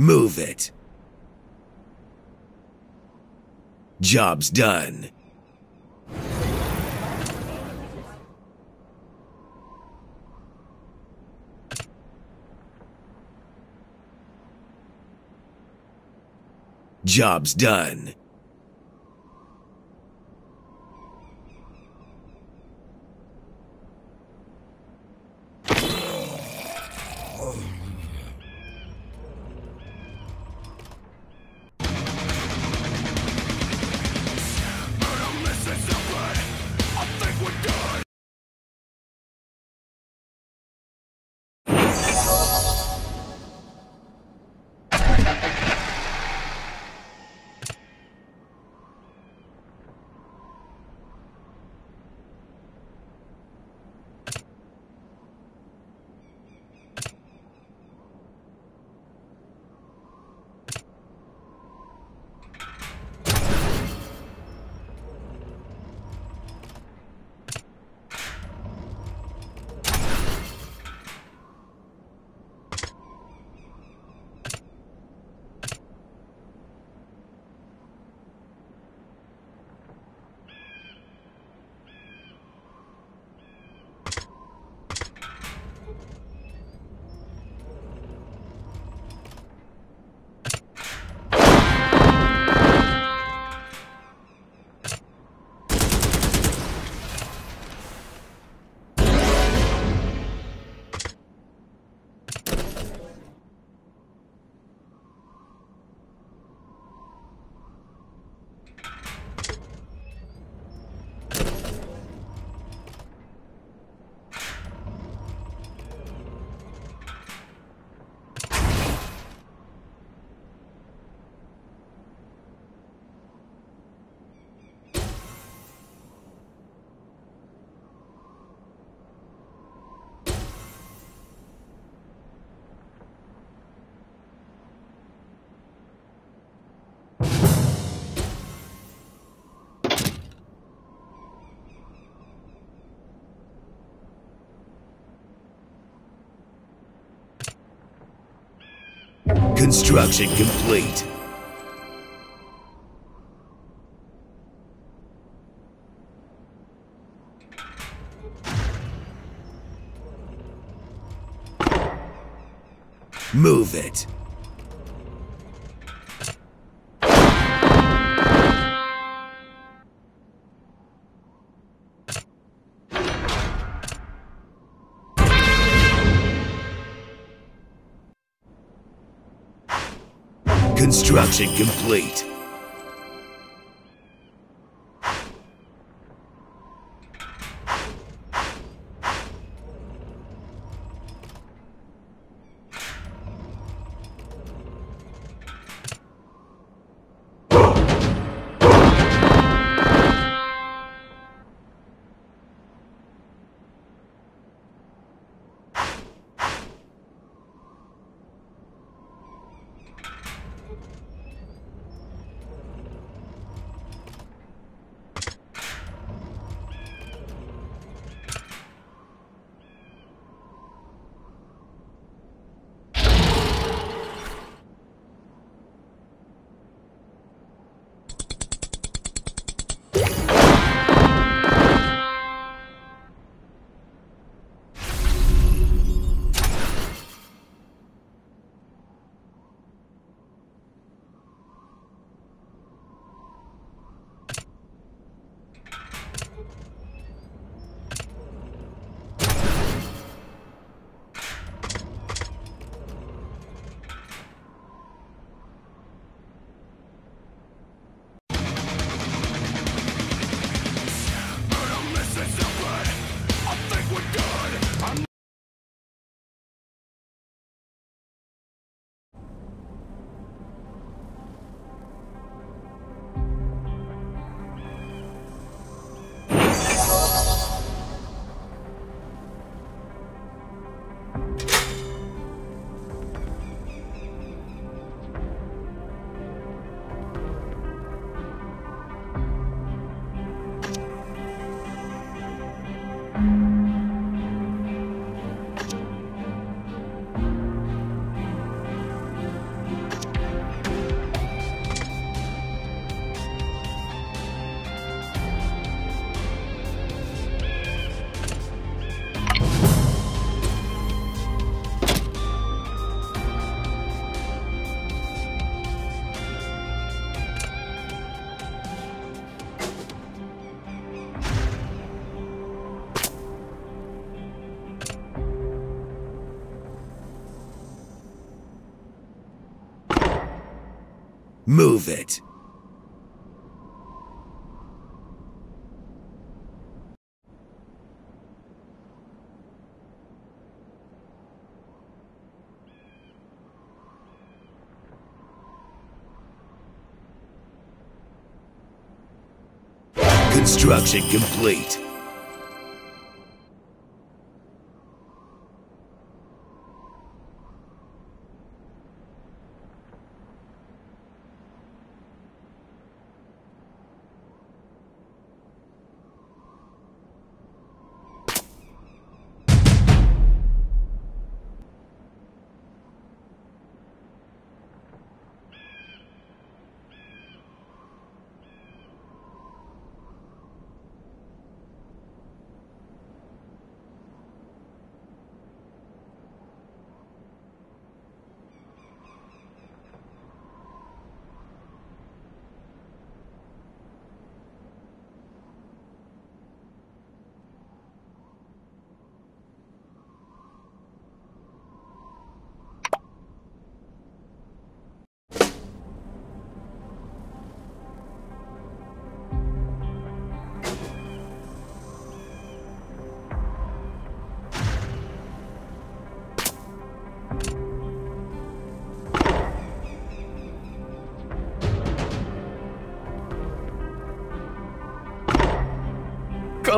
Move it. Job's done. Job's done. Construction complete. Construction complete. Move it. Construction complete.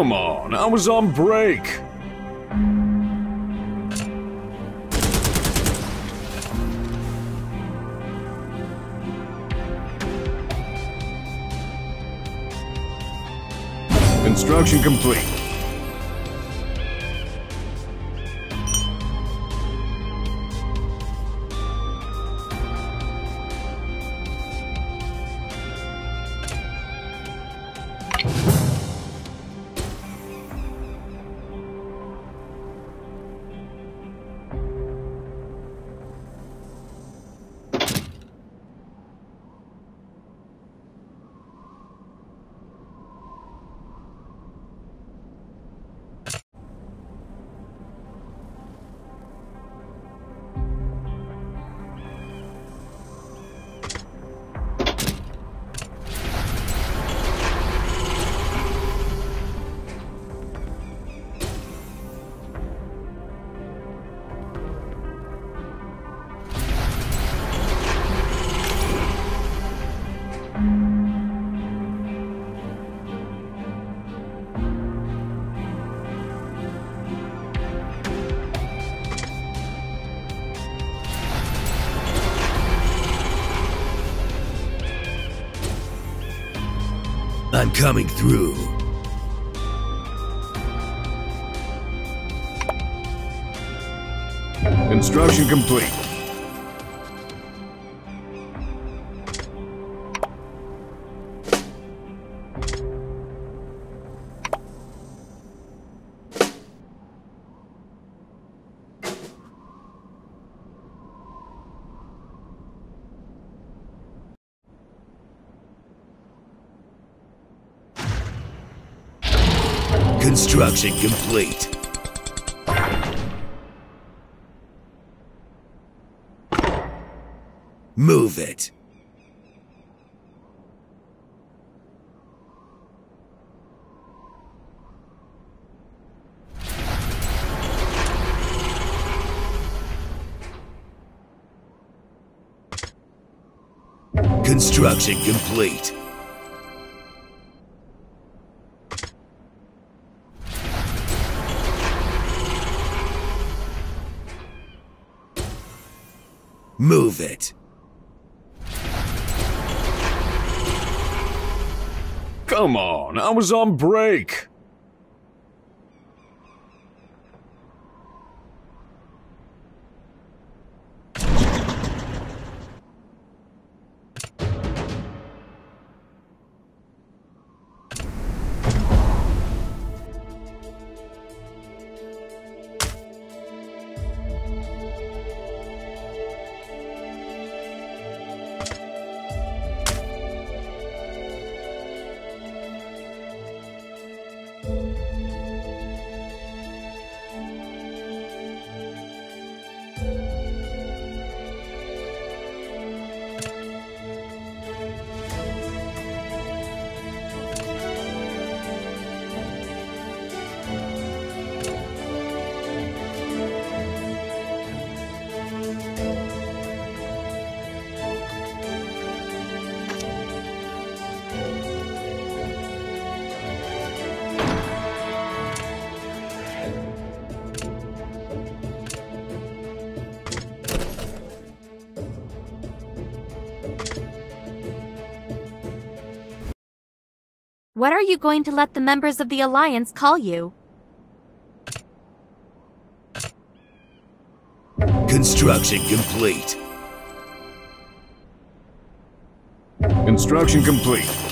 Come on, I was on break. Construction complete. Coming through. Construction complete. Construction complete. Move it. Construction complete. Move it. Come on, I was on break. What are you going to let the members of the Alliance call you? Construction complete. Construction complete.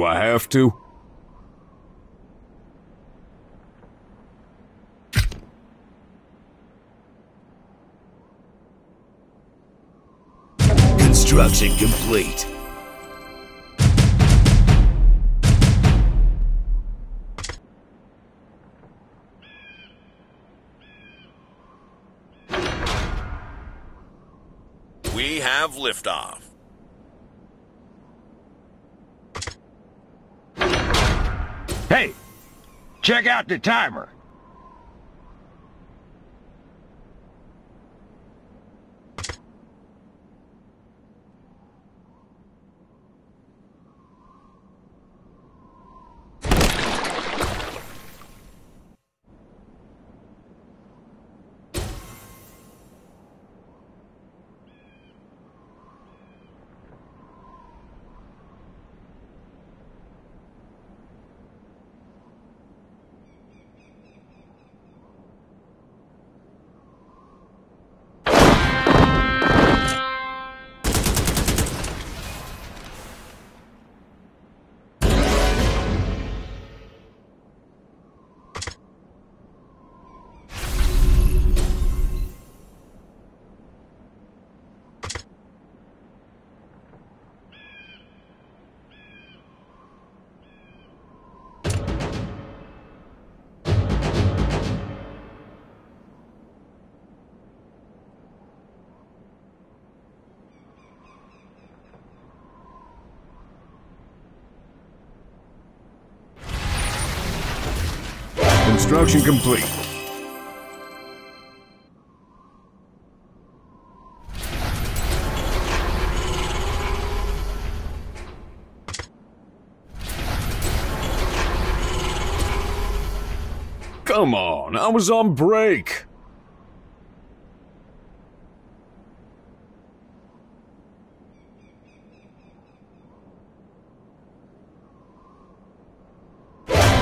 Do I have to? Construction complete. We have liftoff. Check out the timer. Construction complete. Come on, I was on break.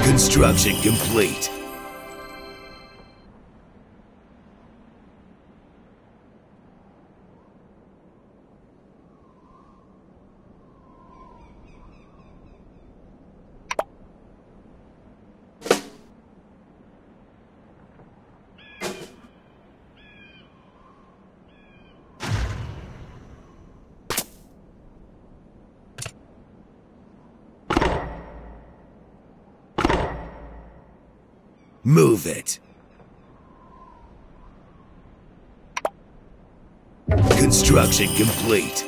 Construction complete. Move it. Construction complete.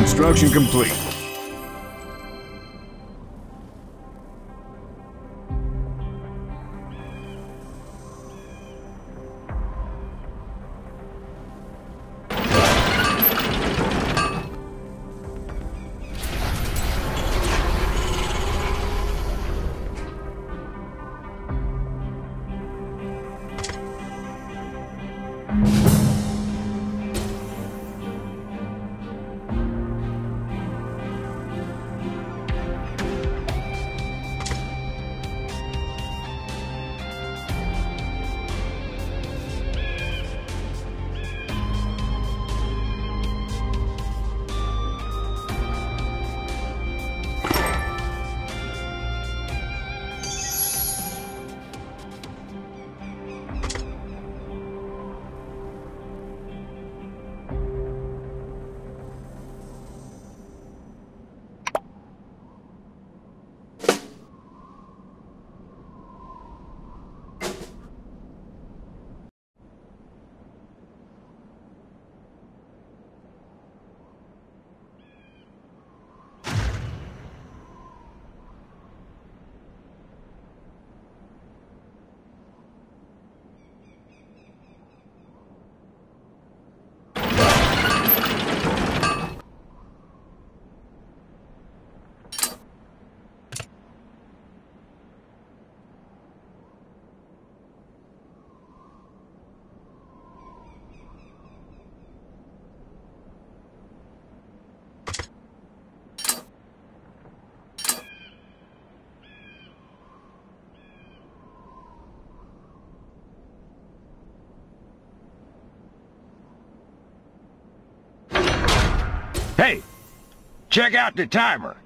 Construction complete. Check out the timer.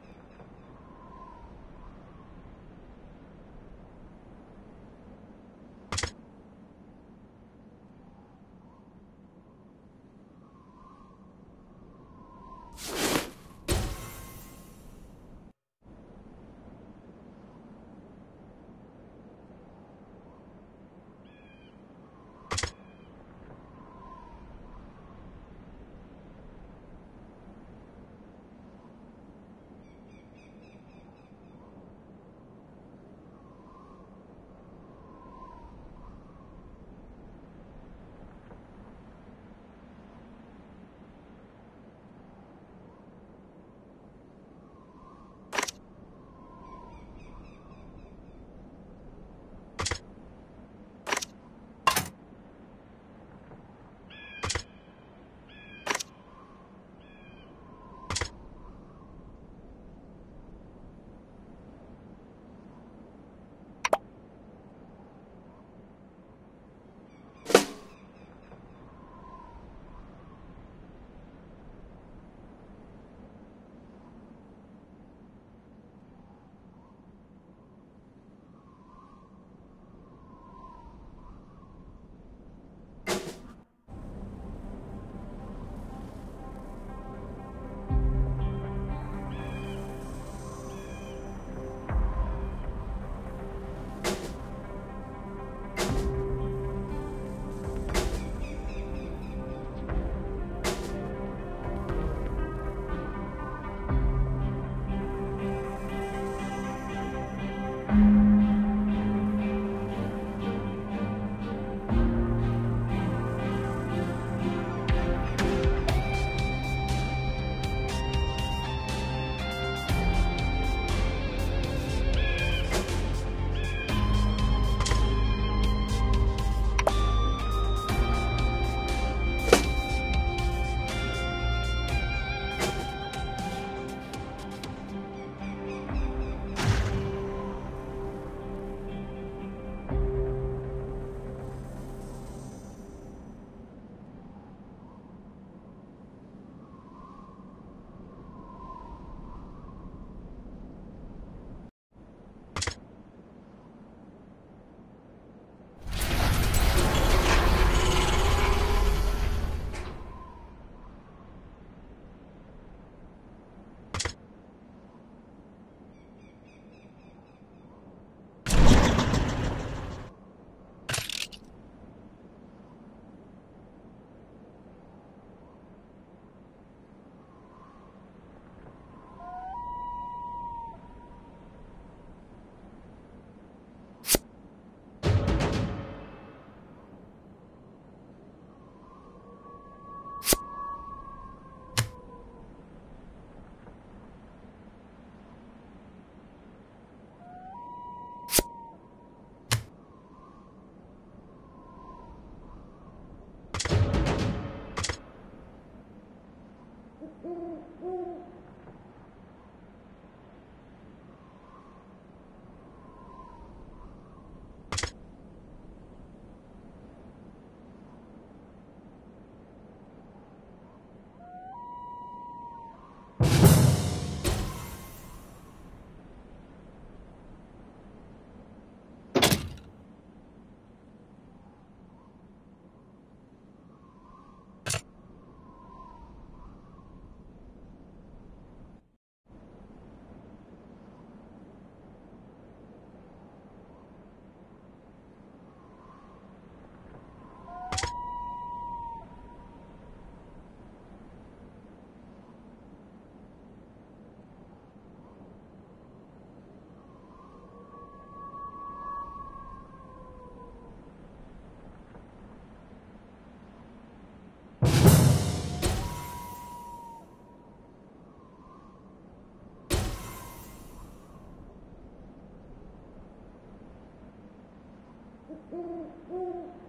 Thank you.